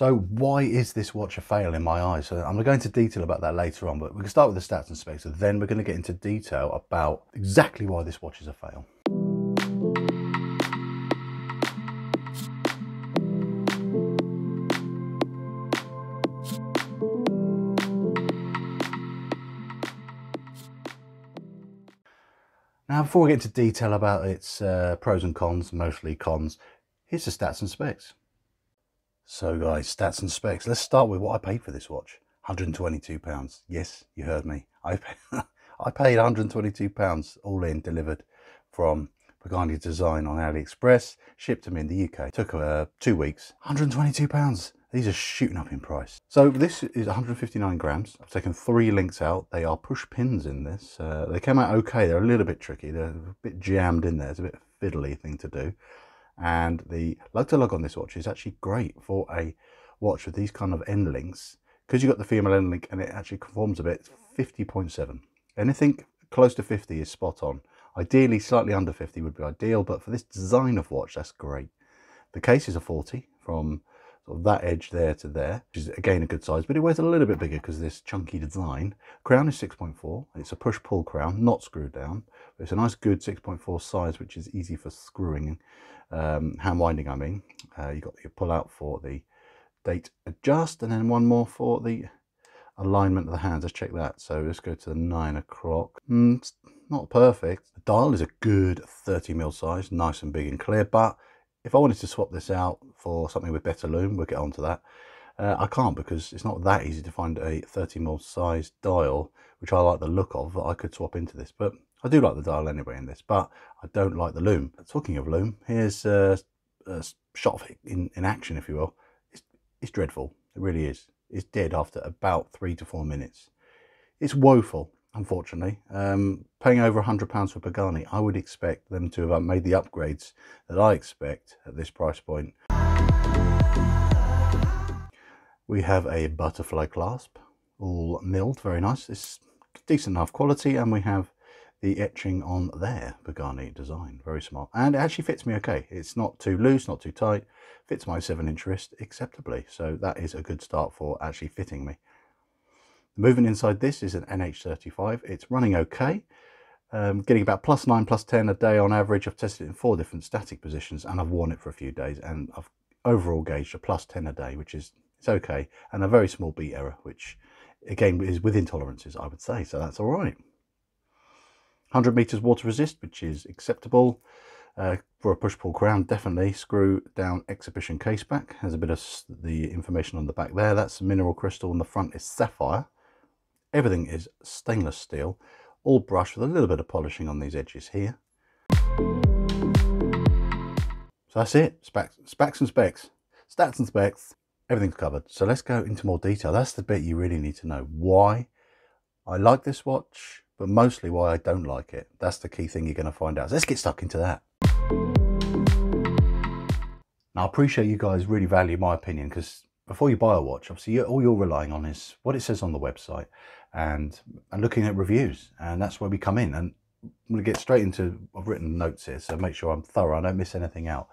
So why is this watch a fail in my eyes? So I'm going to go into detail about that later on, but we can start with the stats and specs, and then we're going to get into detail about exactly why this watch is a fail. Now, before we get into detail about its uh, pros and cons, mostly cons, here's the stats and specs. So guys, stats and specs. Let's start with what I paid for this watch. 122 pounds. Yes, you heard me. I I paid 122 pounds all in delivered from Pagani Design on AliExpress, shipped them in the UK. Took uh, two weeks. 122 pounds. These are shooting up in price. So this is 159 grams. I've taken three links out. They are push pins in this. Uh, they came out okay. They're a little bit tricky. They're a bit jammed in there. It's a bit fiddly thing to do. And the lug to lug on this watch is actually great for a watch with these kind of end links. Because you've got the female end link and it actually conforms a bit, 50.7. Anything close to 50 is spot on. Ideally, slightly under 50 would be ideal, but for this design of watch, that's great. The case is a 40 from of that edge there to there, which is again a good size, but it weighs a little bit bigger because this chunky design. Crown is 6.4. It's a push-pull crown, not screwed down. It's a nice good 6.4 size, which is easy for screwing, um, hand winding, I mean. Uh, you got your pull out for the date adjust, and then one more for the alignment of the hands. Let's check that. So let's go to the nine o'clock. Mm, not perfect. The dial is a good 30 mil size, nice and big and clear, but if I wanted to swap this out for something with better lume. we'll get onto that. Uh, I can't because it's not that easy to find a 30 mil size dial, which I like the look of, that I could swap into this. But I do like the dial anyway in this, but I don't like the lume. Talking of lume, here's a, a shot of it in, in action, if you will. It's, it's dreadful. It really is. It's dead after about three to four minutes. It's woeful unfortunately. Um, paying over £100 for Pagani, I would expect them to have made the upgrades that I expect at this price point. We have a butterfly clasp, all milled, very nice. It's decent enough quality, and we have the etching on there, Pagani design, very smart. And it actually fits me okay. It's not too loose, not too tight, fits my 7 inch wrist acceptably. So that is a good start for actually fitting me. The movement inside this is an NH35. It's running okay. Um, getting about plus 9, plus 10 a day on average. I've tested it in four different static positions and I've worn it for a few days and I've overall gauged a plus 10 a day, which is it's okay. And a very small beat error, which again is within tolerances, I would say. So that's all right. 100 meters water resist, which is acceptable. Uh, for a push-pull crown, definitely screw down exhibition case back. Has a bit of the information on the back there. That's mineral crystal and the front is sapphire. Everything is stainless steel, all brushed with a little bit of polishing on these edges here. So that's it, specs, specs and specs, stats and specs, everything's covered. So let's go into more detail. That's the bit you really need to know. Why I like this watch, but mostly why I don't like it. That's the key thing you're going to find out. So let's get stuck into that. Now, I appreciate you guys really value my opinion because before you buy a watch, obviously all you're relying on is what it says on the website and and looking at reviews and that's where we come in and I'm going to get straight into I've written notes here so make sure I'm thorough I don't miss anything out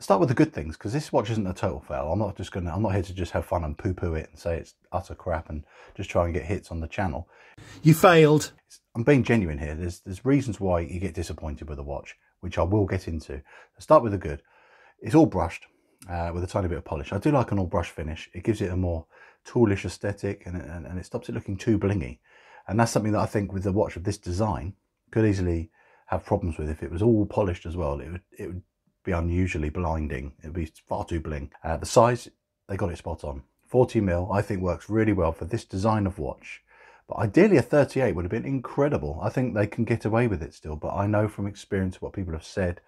start with the good things because this watch isn't a total fail. I'm not just gonna I'm not here to just have fun and poo-poo it and say it's utter crap and just try and get hits on the channel. You failed. I'm being genuine here. There's there's reasons why you get disappointed with a watch which I will get into. Start with the good. It's all brushed uh, with a tiny bit of polish. I do like an all brush finish. It gives it a more toolish aesthetic and, and, and it stops it looking too blingy. And that's something that I think with a watch of this design could easily have problems with. If it was all polished as well. It would, it would be unusually blinding. It would be far too bling. Uh, the size, they got it spot on. 40 mil, I think works really well for this design of watch. But ideally a 38 would have been incredible. I think they can get away with it still, but I know from experience what people have said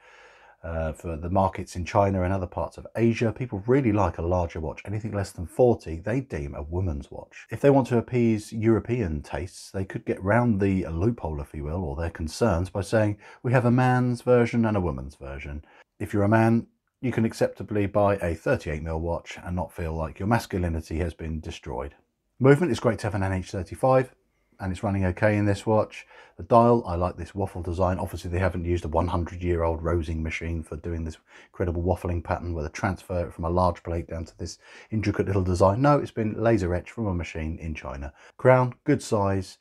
uh, for the markets in China and other parts of Asia. People really like a larger watch. Anything less than 40, they deem a woman's watch. If they want to appease European tastes, they could get round the loophole, if you will, or their concerns by saying, we have a man's version and a woman's version. If you're a man, you can acceptably buy a 38mm watch and not feel like your masculinity has been destroyed. Movement is great to have an NH35. and it's running okay in this watch. The dial, I like this waffle design. Obviously, they haven't used a 100-year-old rosing machine for doing this incredible waffling pattern where they transfer it from a large plate down to this intricate little design. No, it's been laser etched from a machine in China. Crown, good size.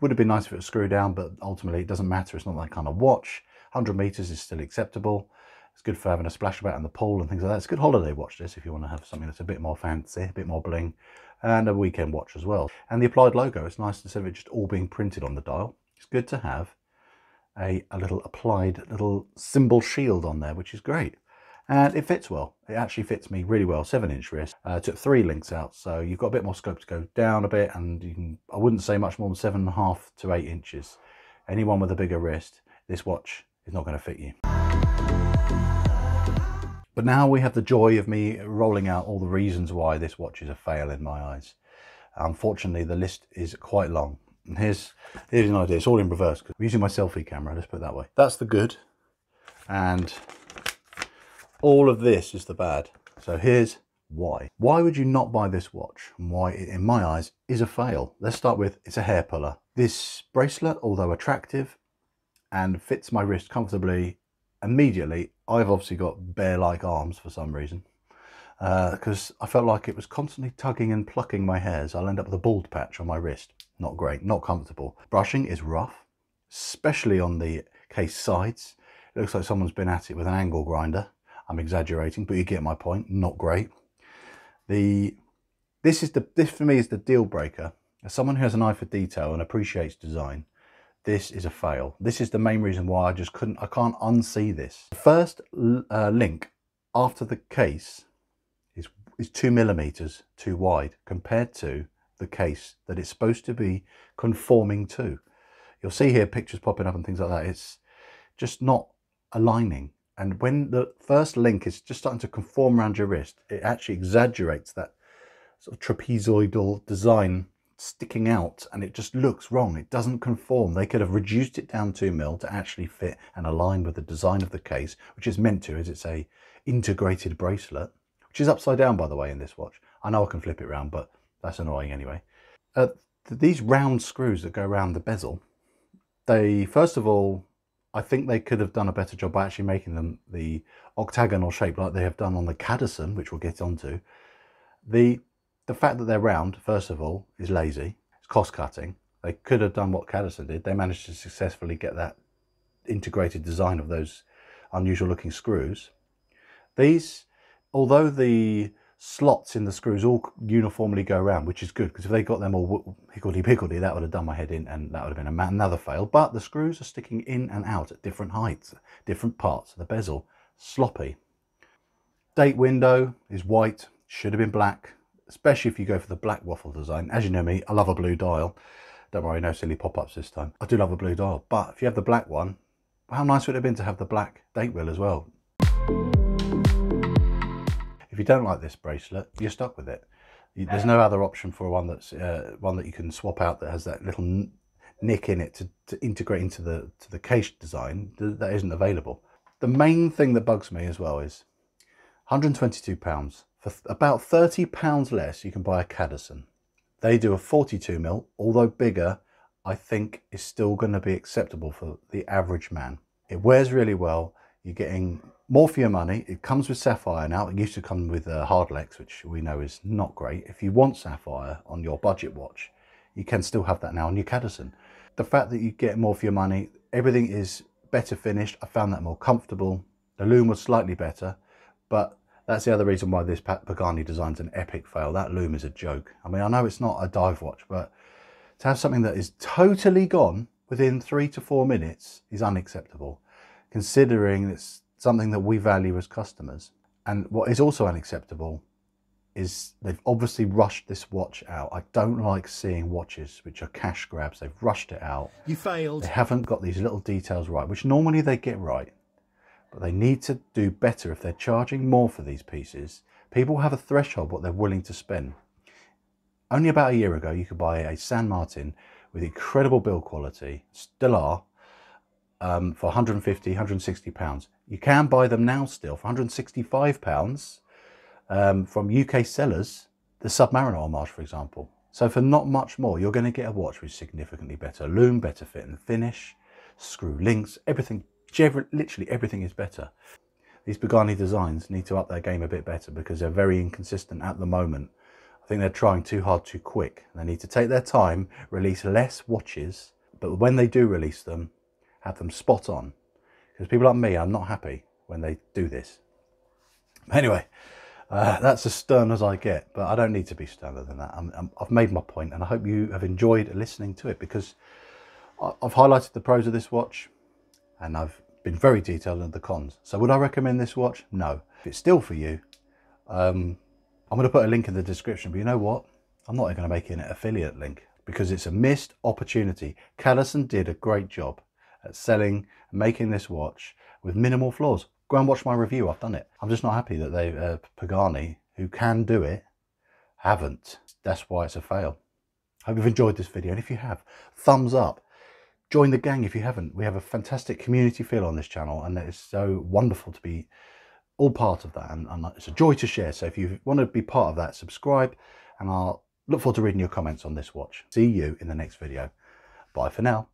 Would have been nice if it was screwed down, but ultimately it doesn't matter. It's not that kind of watch. 100 meters is still acceptable. It's good for having a splash about in the pool and things like that. It's a good holiday watch this if you want to have something that's a bit more fancy, a bit more bling, and a weekend watch as well. And the applied logo, it's nice instead of it just all being printed on the dial. It's good to have a, a little applied little symbol shield on there, which is great. And it fits well. It actually fits me really well. Seven inch wrist. Uh, took three links out, so you've got a bit more scope to go down a bit, and you can. I wouldn't say much more than seven and a half to eight inches. Anyone with a bigger wrist, this watch is not going to fit you. But now we have the joy of me rolling out all the reasons why this watch is a fail in my eyes. Unfortunately, the list is quite long. And here's, here's an idea. It's all in reverse. because I'm using my selfie camera, let's put it that way. That's the good. And all of this is the bad. So here's why. Why would you not buy this watch? And why, in my eyes, is a fail. Let's start with, it's a hair puller. This bracelet, although attractive and fits my wrist comfortably, immediately I've obviously got bear-like arms for some reason because uh, I felt like it was constantly tugging and plucking my hairs. I'll end up with a bald patch on my wrist. Not great, not comfortable. Brushing is rough, especially on the case sides. It looks like someone's been at it with an angle grinder. I'm exaggerating, but you get my point. Not great. The this is the this for me is the deal breaker. As someone who has an eye for detail and appreciates design, this is a fail. This is the main reason why I just couldn't, I can't unsee this. The first uh, link after the case is, is two millimeters too wide compared to the case that it's supposed to be conforming to. You'll see here pictures popping up and things like that. It's just not aligning. And when the first link is just starting to conform around your wrist, it actually exaggerates that sort of trapezoidal design sticking out and it just looks wrong. It doesn't conform. They could have reduced it down 2 mil to actually fit and align with the design of the case, which is meant to, as it's a integrated bracelet, which is upside down, by the way, in this watch. I know I can flip it around, but that's annoying anyway. Uh, these round screws that go around the bezel, they, first of all, I think they could have done a better job by actually making them the octagonal shape like they have done on the Cadisen, which we'll get onto. The the fact that they're round, first of all, is lazy. It's cost cutting. They could have done what Cadisen did. They managed to successfully get that integrated design of those unusual looking screws. These, although the slots in the screws all uniformly go around, which is good because if they got them all higgledy-piggledy, that would have done my head in and that would have been another fail. But the screws are sticking in and out at different heights, different parts of the bezel. Sloppy. Date window is white, should have been black especially if you go for the black waffle design. As you know me, I love a blue dial. Don't worry, no silly pop-ups this time. I do love a blue dial, but if you have the black one, how nice would it have been to have the black date wheel as well? If you don't like this bracelet, you're stuck with it. There's no other option for one that's uh, one that you can swap out that has that little nick in it to, to integrate into the to the case design that isn't available. The main thing that bugs me as well is 122 pounds for about £30 less, you can buy a Cadisen. They do a 42 mil, although bigger, I think is still going to be acceptable for the average man. It wears really well. You're getting more for your money. It comes with sapphire now. It used to come with uh, Hardlex, which we know is not great. If you want sapphire on your budget watch, you can still have that now on your Cadisen. The fact that you get more for your money, everything is better finished. I found that more comfortable. The lume was slightly better, but that's the other reason why this Pagani design's an epic fail. That lume is a joke. I mean, I know it's not a dive watch, but to have something that is totally gone within three to four minutes is unacceptable, considering it's something that we value as customers. And what is also unacceptable is they've obviously rushed this watch out. I don't like seeing watches which are cash grabs. They've rushed it out. You failed. They haven't got these little details right, which normally they get right but they need to do better if they're charging more for these pieces. People have a threshold what they're willing to spend. Only about a year ago, you could buy a San Martin with incredible build quality, still are, um, for 150, 160 pounds. You can buy them now still for 165 pounds um, from UK sellers, the Submariner Homage, for example. So for not much more, you're going to get a watch with significantly better lume, better fit and finish, screw links, everything, literally everything is better. These Pagani designs need to up their game a bit better because they're very inconsistent at the moment. I think they're trying too hard too quick. They need to take their time, release less watches, but when they do release them, have them spot on. Because people like me, I'm not happy when they do this. Anyway, uh, that's as stern as I get, but I don't need to be sterner than that. i have made my point, and I hope you have enjoyed listening to it because I've highlighted the pros of this watch, and I've been very detailed on the cons. So would I recommend this watch? No. If it's still for you, um, I'm going to put a link in the description, but you know what? I'm not going to make it an affiliate link because it's a missed opportunity. Cadisen did a great job at selling and making this watch with minimal flaws. Go and watch my review. I've done it. I'm just not happy that they, uh, Pagani, who can do it, haven't. That's why it's a fail. Hope you've enjoyed this video. And if you have, thumbs up. Join the gang if you haven't. We have a fantastic community feel on this channel and it's so wonderful to be all part of that. And, and it's a joy to share. So if you want to be part of that, subscribe and I'll look forward to reading your comments on this watch. See you in the next video. Bye for now.